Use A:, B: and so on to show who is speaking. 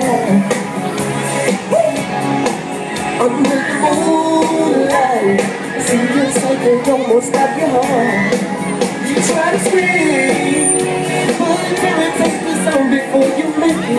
A: down Under the moonlight See you shaking, almost stop your heart You try to scream But you can't take the sound before you make it.